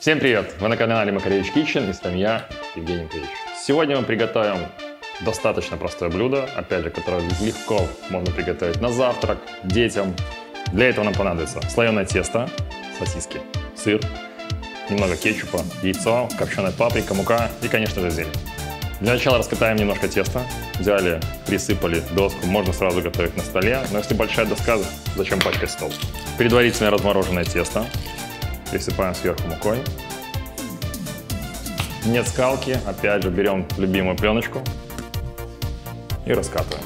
Всем привет! Вы на канале Макаревич Kitchen и с вами я, Евгений Макаревич. Сегодня мы приготовим достаточно простое блюдо, опять же, которое легко можно приготовить на завтрак, детям. Для этого нам понадобится слоеное тесто, сосиски, сыр, немного кетчупа, яйцо, копченая паприка, мука и, конечно же, зелень. Для начала раскатаем немножко теста. Взяли, присыпали доску. Можно сразу готовить на столе, но если большая доска, зачем пачкать стол? Предварительно размороженное тесто. Присыпаем сверху мукой. Нет скалки. Опять же, берем любимую пленочку и раскатываем.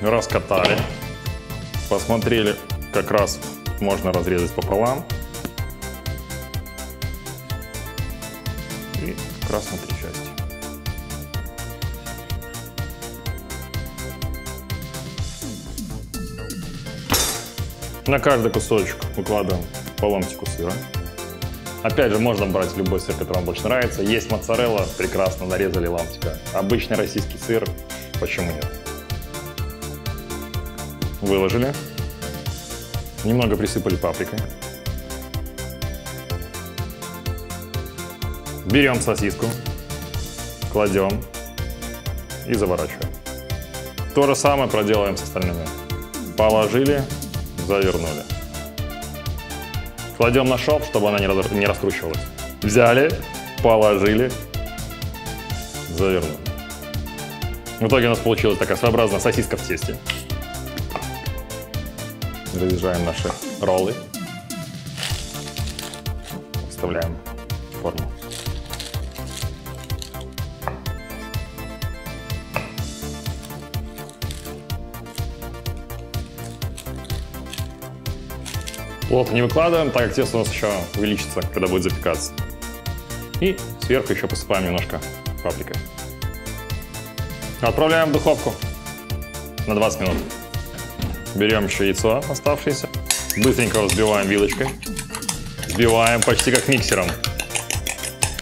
Раскатали. Посмотрели, как раз можно разрезать пополам. И на три части. На каждый кусочек выкладываем по ломтику сыра. Опять же, можно брать любой сыр, который вам больше нравится. Есть моцарелла, прекрасно нарезали ломтика. Обычный российский сыр, почему нет? Выложили. Немного присыпали паприкой. Берем сосиску, кладем и заворачиваем. То же самое проделаем с остальными. Положили, завернули. Кладем на шов, чтобы она не раскручивалась. Взяли, положили, завернули. В итоге у нас получилась такая своеобразная сосиска в тесте. Разъезжаем наши роллы. Вставляем форму. Плотно не выкладываем, так как тесто у нас еще увеличится, когда будет запекаться. И сверху еще посыпаем немножко паприкой. Отправляем в духовку на 20 минут. Берем еще яйцо оставшееся. Быстренько взбиваем вилочкой. Взбиваем почти как миксером.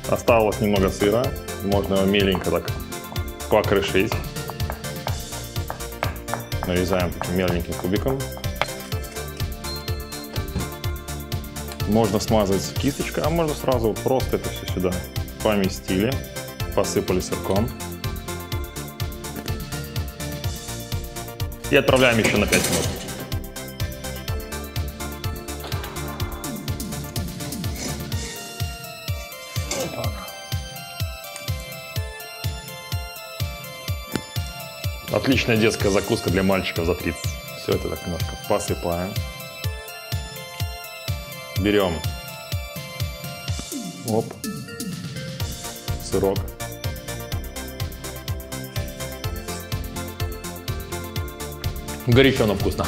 Осталось немного сыра. Можно его меленько так покрышить. Нарезаем таким меленьким кубиком. Можно смазать кисточкой, а можно сразу просто это все сюда поместили. Посыпали сырком. И отправляем еще на 5 минут. Отличная детская закуска для мальчиков за 30. Все это так немножко посыпаем. Берем оп, сырок. Горячо, но вкусно.